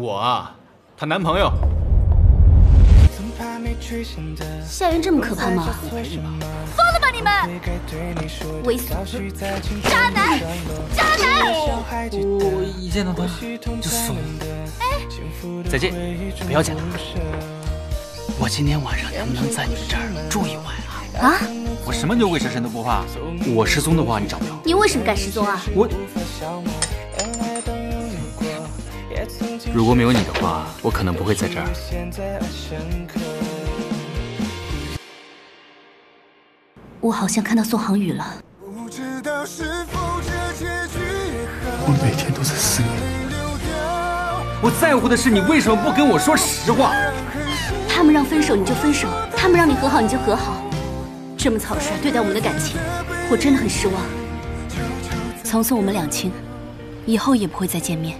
我啊，她男朋友。夏云这么可怕吗？疯了吧你们！猥琐，渣男，渣男！我一见到他就怂。哎，再见，不要见了。我今天晚上能不能在你们这儿住一晚啊？啊？我什么牛鬼蛇神都不怕。我失踪的话，你找不着。你为什么敢失踪啊？我。如果没有你的话，我可能不会在这儿。我好像看到宋航宇了。我每天都在思念你。我在乎的是你为什么不跟我说实话。他们让分手你就分手，他们让你和好你就和好，这么草率对待我们的感情，我真的很失望。从此我们两清，以后也不会再见面。